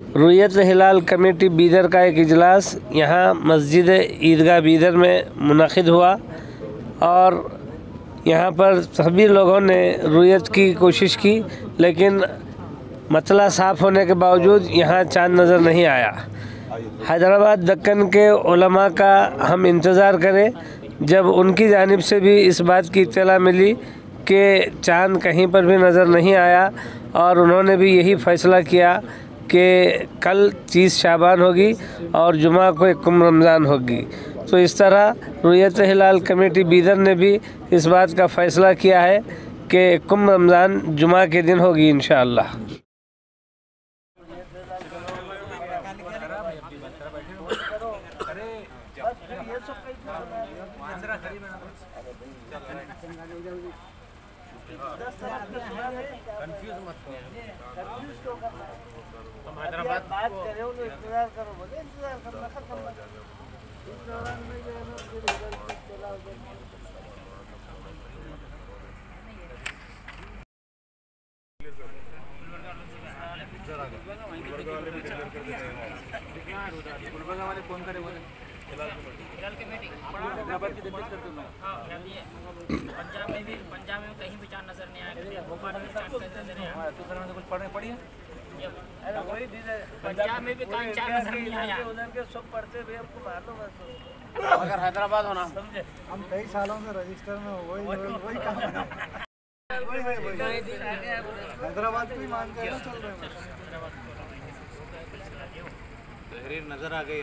रुयत हिलाल committee Bidar का एक इजलास यहाँ मस्जिद ईदगाह बीदर में मुनद हुआ और यहाँ पर सभी लोगों ने रुयत की कोशिश की, लेकिन मतला साफ़ होने के बावजूद यहाँ चाँद नज़र नहीं आया। हैदराबाद दक्कन के उलमा का हम इंतज़ार करें, जब उनकी जानिब से भी इस बात की इत्तला मिली कि चाँद कहीं पर भी नज़र नहीं आया और उन्होंने भी यही फ़ैसला किया कि कल तीस शाबान होगी और जुमा को एक कुम रमज़ान होगी। तो इस तरह रुयत हिलाल कमेटी बीदर ने भी इस बात का फ़ैसला किया है कि कुम रमज़ान जुमा के दिन होगी इन हम हैदराबाद बात कर रहे हो तो इंतज़ार करो बोले इंतज़ार करना खत्म इस दौरान में जो है ना चला गुलबर्गा वाले फ़ोन करे बोले। पंजाब में भी पंजाब में कहीं भी चाँद नज़र नहीं आया भोपाल में चाँद नज़र नहीं आया तो सर कुछ पढ़े पढ़ी है अरे वही पंजाब में भी कहीं चाँद नज़र नहीं आया उधर के सब पढ़ते भी हमको मालूम अगर हैदराबाद होना समझे हम कई सालों से रजिस्टर में वही वही काम हैं। हैदराबाद को ही मान के चल रहे हैं। तहरीर नज़र आ गई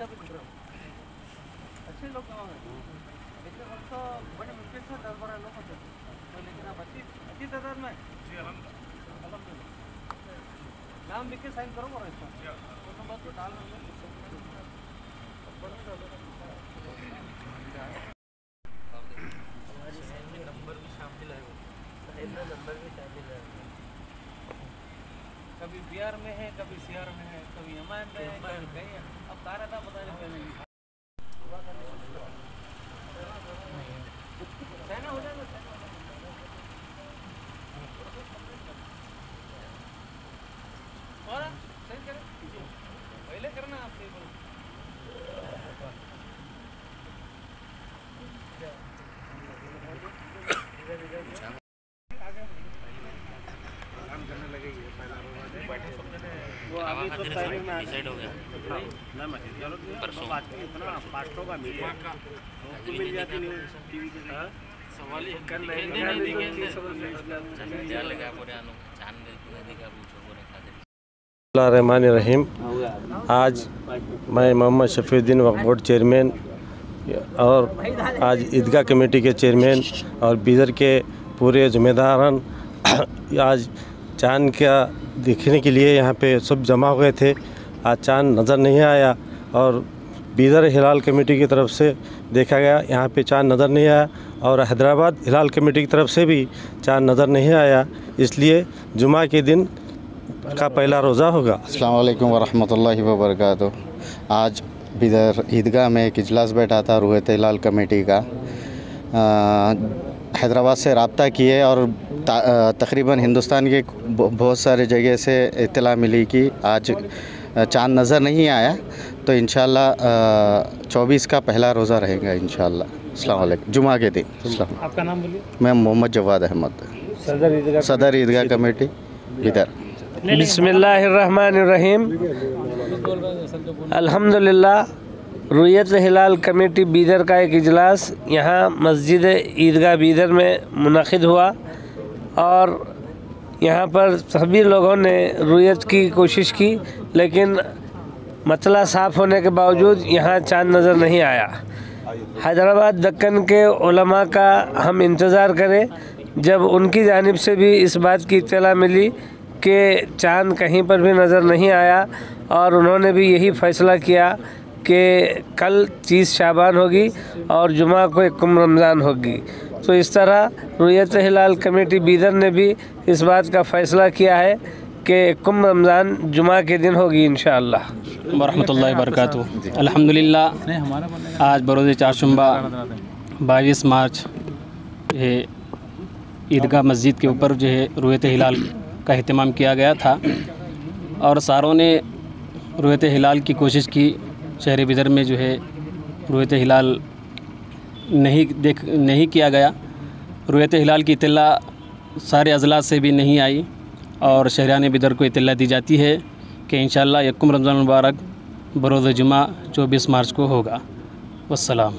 अच्छा लोग वक्त तो बड़े मुश्किल से दस बारह लोग होते लेकिन आप अच्छी अच्छी तादाद में जी अलहमद नाम लिख के साइन करो इसका तो तो डाल कभी बिहार में है कभी शहर में है कभी हमारे में है कभी कहीं अब कहा था पता नहीं पहले नहीं सहना हो जाएगा सहना। और सही करें पहले करना आप ये बोलो डिसाइड हो गया। ही। कर लेंगे। नदी के अंदर जा लगा पूरे आनो चाँद नदी का पूछो पूरे रहमान रहीम आज मैं मोहम्मद शफीउद्दीन वक्फ बोर्ड चेयरमैन और आज ईदगाह कमेटी के चेयरमैन और बीदर के पूरे ज़िम्मेदारान आज चाँद का देखने के लिए यहाँ पे सब जमा हुए थे। आज चाँद नज़र नहीं आया और बीदर हिलाल कमेटी की तरफ़ से देखा गया यहाँ पे चाँद नज़र नहीं आया और हैदराबाद हिलाल कमेटी की तरफ़ से भी चाँद नज़र नहीं आया। इसलिए जुमा के दिन का पहला रोज़ा होगा। अस्सलाम वालेकुम वरहमतुल्लाहि वबरकातुह। आज बिदर ईदगाह में एक इजलास बैठा था रूहत हिलाल कमेटी का। अ, हैदराबाद से रबता किए और तकरीबन हिंदुस्तान के बहुत सारे जगह से इतला मिली कि आज चाँद नज़र नहीं आया तो इन चौबीस का पहला रोज़ा रहेगा इन शाला जुमा के दिन। आपका नाम बोलिए। मैं मोहम्मद जवाद अहमद। सदर ईदगाह कमेटी। बिदर। बिस्मिल्लाहिर्रहमानिर्रहीम। अल्हम्दुलिल्लाह। रुयत हिलाल कमेटी बीदर का एक इजलास यहाँ मस्जिद ईदगाह बीदर में मुनद हुआ और यहाँ पर सभी लोगों ने रुयत की कोशिश की, लेकिन मतला साफ़ होने के बावजूद यहाँ चाँद नज़र नहीं आया। हैदराबाद दक्कन के उलमा का हम इंतज़ार करें, जब उनकी जानिब से भी इस बात की इत्तला मिली कि चाँद कहीं पर भी नज़र नहीं आया और उन्होंने भी यही फैसला किया कि कल तीस शाबान होगी और जुमा को इक्म रमज़ान होगी। तो इस तरह रुयत हिलाल कमेटी बीदर ने भी इस बात का फ़ैसला किया है कि इक्म रमज़ान जुमा के दिन होगी इन वरहमतुल्लाहि वबरकातुहू। अल्हम्दुलिल्लाह, आज बरोज़ चारशुम्बा, बाईस मार्च, ये ईदगाह मस्जिद के ऊपर जो है रुयत हिलाल का अहतमाम किया गया था। और सारों ने रुयत हिलाल की कोशिश की शहर बिदर में जो है रोहित हिलाल नहीं देख, नहीं किया गया। रोहित हिलाल की इतला सारे अजला से भी नहीं आई और शहरान बिदर को इतला दी जाती है कि इन यकुम रमज़ान मुबारक, बरोज़ जुमा, चौबीस मार्च को होगा। वसलाम